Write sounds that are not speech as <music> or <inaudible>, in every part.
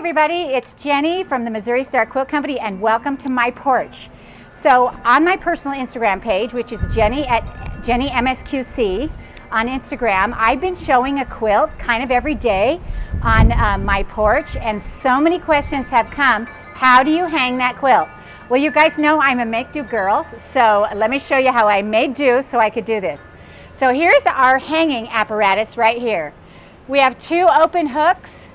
everybody, it's Jenny from the Missouri Star Quilt Company and welcome to my porch. So on my personal Instagram page, which is Jenny at Jenny MSQC on Instagram, I've been showing a quilt kind of every day on uh, my porch and so many questions have come. How do you hang that quilt? Well, you guys know I'm a make-do girl, so let me show you how I made do so I could do this. So here's our hanging apparatus right here. We have two open hooks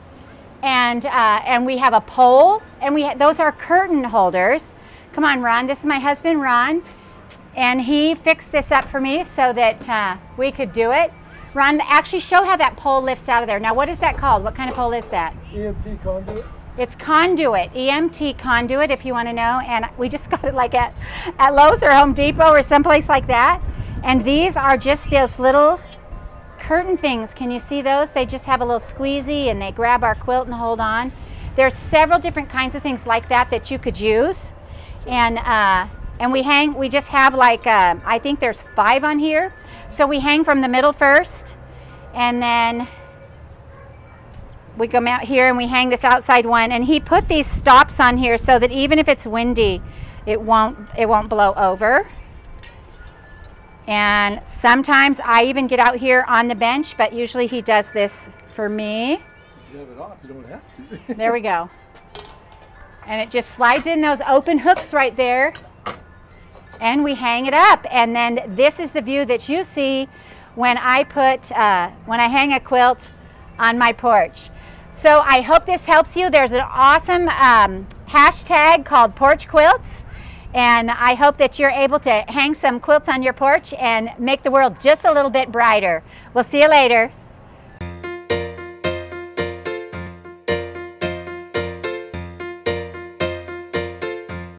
and, uh, and we have a pole, and we those are curtain holders. Come on, Ron. This is my husband, Ron, and he fixed this up for me so that uh, we could do it. Ron, actually show how that pole lifts out of there. Now, what is that called? What kind of pole is that? EMT conduit. It's conduit, EMT conduit, if you want to know. And we just <laughs> got it like at, at Lowe's or Home Depot or someplace like that. And these are just those little curtain things, can you see those? They just have a little squeezy and they grab our quilt and hold on. There's several different kinds of things like that that you could use. And, uh, and we hang, we just have like, uh, I think there's five on here. So we hang from the middle first and then we come out here and we hang this outside one and he put these stops on here so that even if it's windy, it won't, it won't blow over. And sometimes I even get out here on the bench, but usually he does this for me. You have it off, you don't have to. <laughs> there we go. And it just slides in those open hooks right there. And we hang it up. And then this is the view that you see when I put, uh, when I hang a quilt on my porch. So I hope this helps you. There's an awesome um, hashtag called Porch Quilts. And I hope that you're able to hang some quilts on your porch and make the world just a little bit brighter. We'll see you later.